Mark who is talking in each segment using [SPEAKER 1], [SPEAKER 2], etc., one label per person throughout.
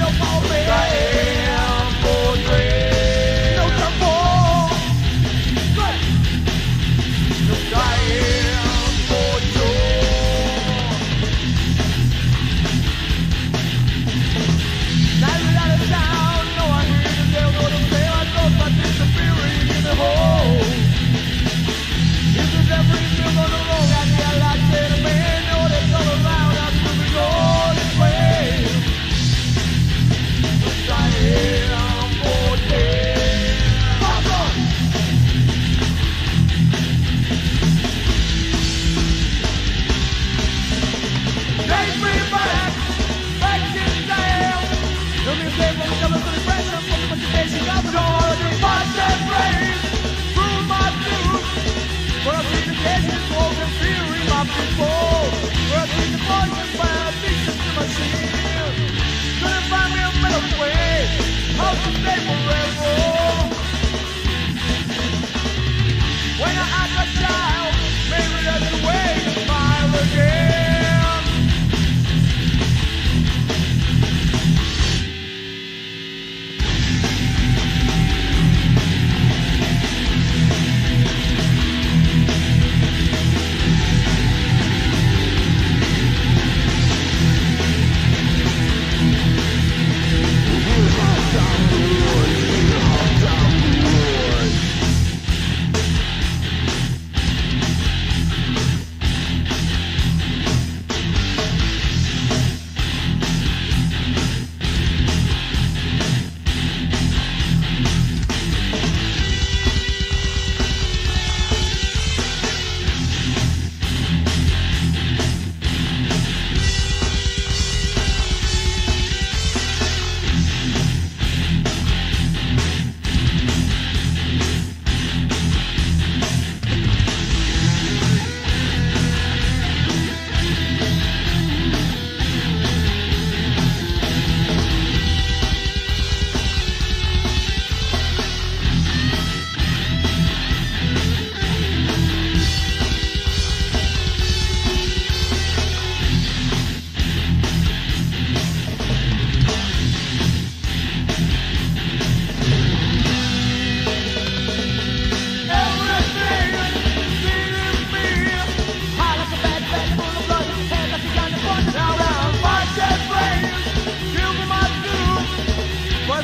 [SPEAKER 1] don't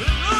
[SPEAKER 1] Run!